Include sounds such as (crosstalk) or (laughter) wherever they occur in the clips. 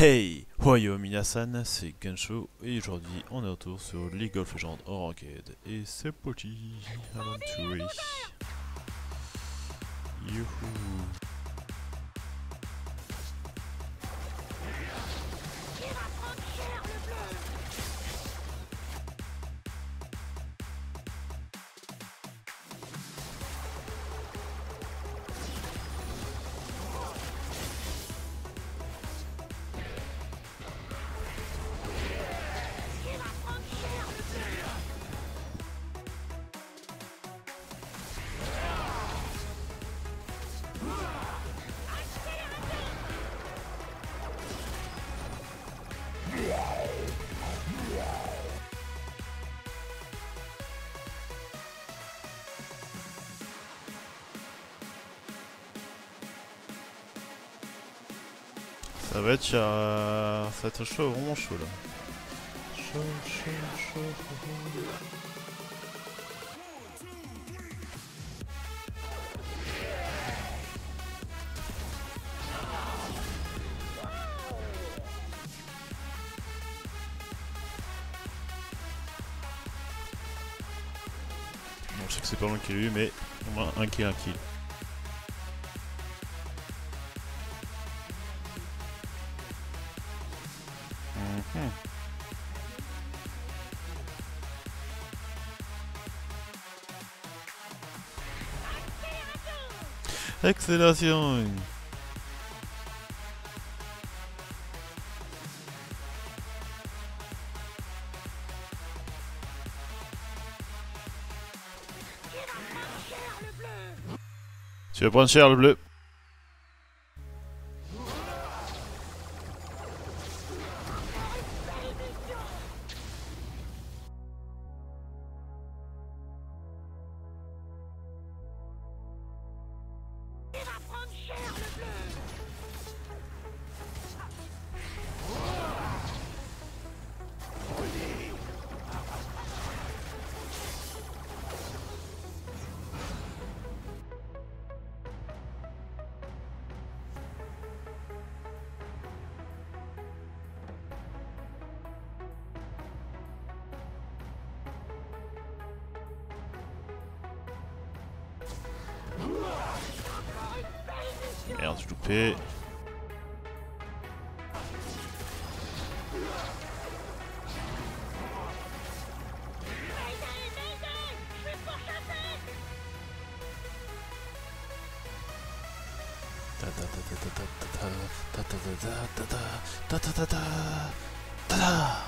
Hey, Hoyo Minasan, c'est Gensho et aujourd'hui on est retour sur League of Legends en ranked et c'est parti, aventure. Youhou. Ça va être, euh, ça chaud, vraiment chaud là. Chaud, chaud, chaud. Bon, je sais que c'est pas moi qui l'ai eu, mais au moins un kill, un kill. Accélération Tu vas prendre cher le bleu? Stupé. Ta-da!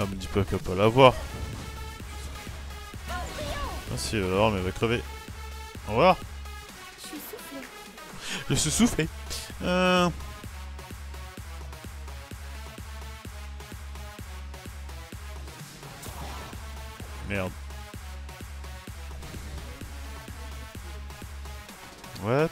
Ah, me dis pas va pas l'avoir. Ah si, elle va mais elle va crever. Au revoir. Je suis soufflé. Euh... Merde. What?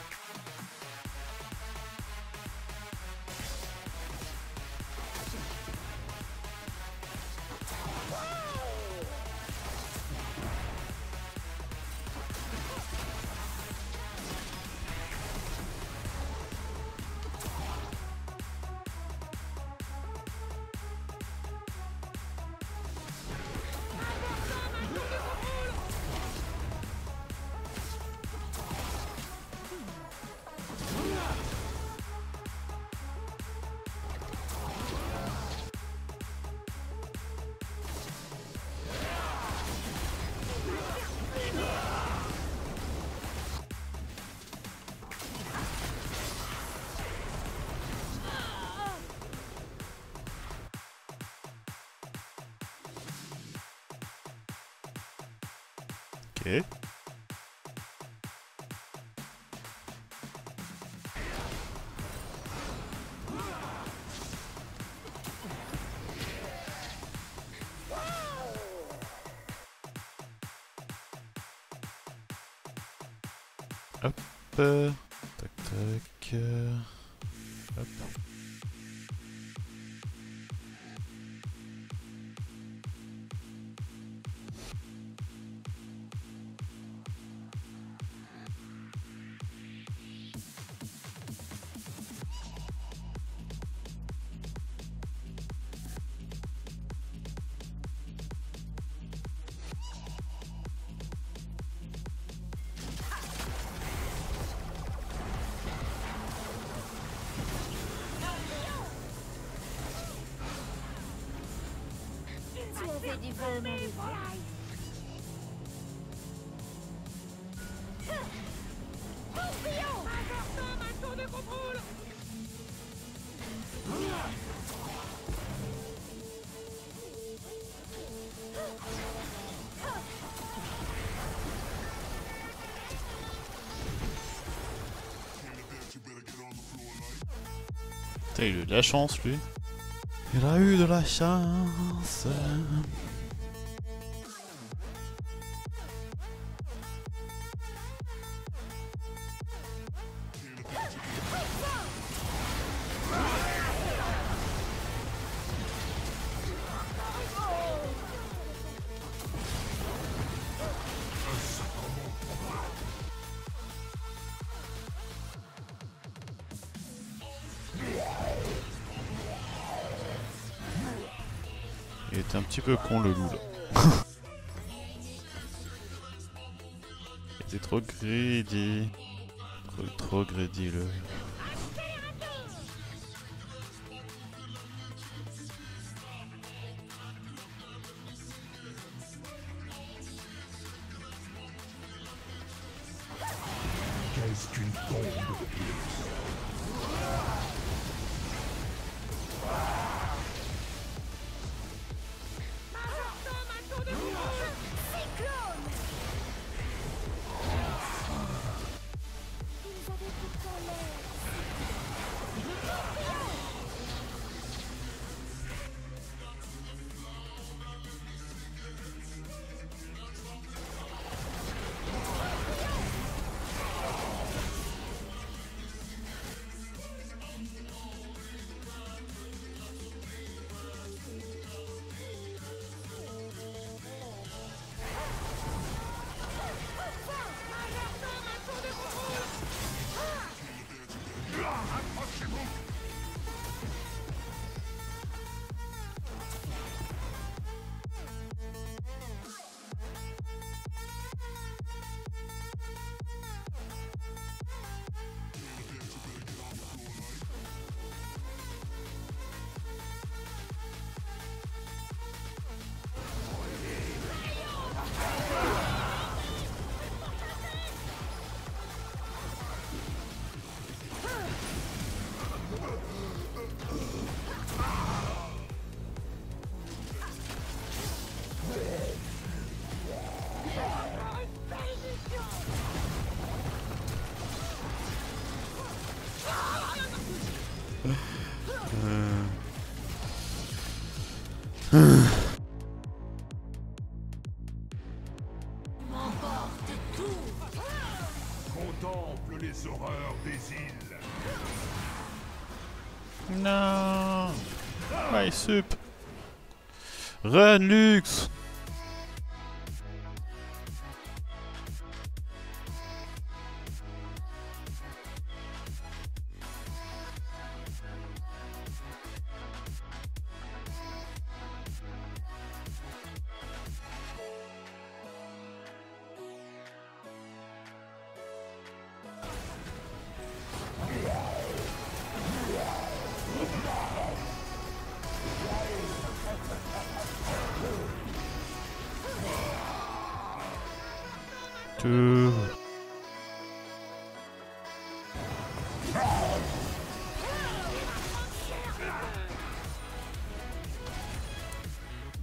Ok. Hop. Tac tac. Hop. Putain, eu de la chance, lui. Il a eu de la chance. Était un petit peu con le loup là. (laughs) Il était trop greedy. Trop, trop greedy le. Run Tout.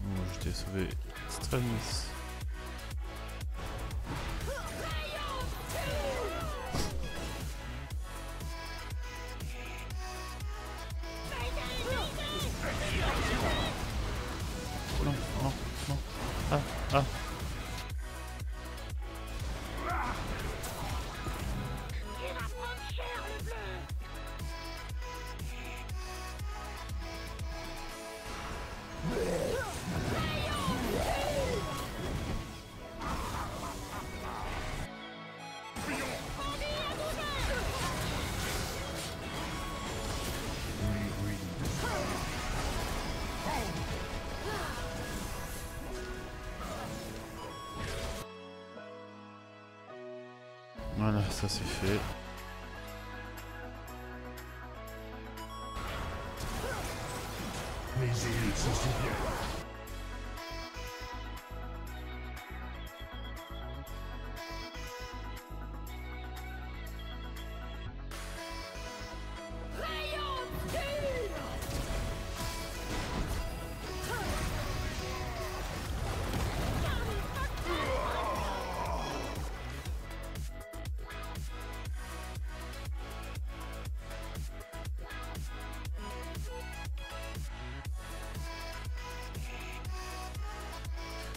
Bon, je t'ai sauvé extremis. C'est fait.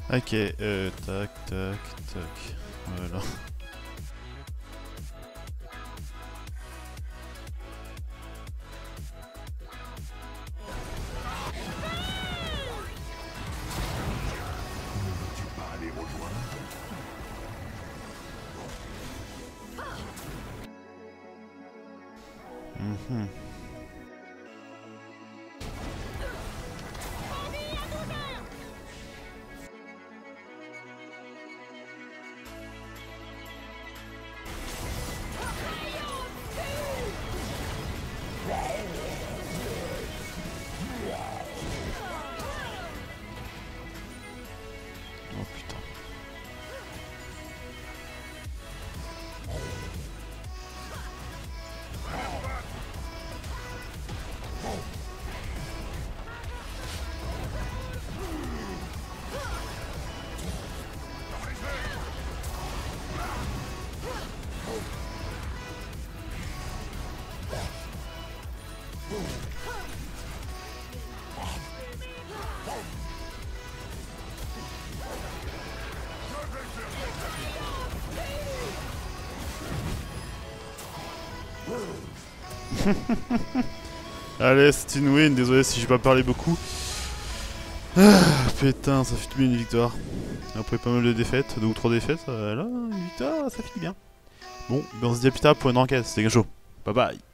Ok, euh, tac, tac, tac. Voilà. Ne (laughs) Allez, c'est une win, désolé si j'ai pas parlé beaucoup. Ah, putain, ça fait bien une victoire. Après pas mal de défaites, deux ou trois défaites, euh, là, une victoire, ça fait bien. Bon, on se dit à plus tard pour une enquête, c'était Gacho. Bye bye.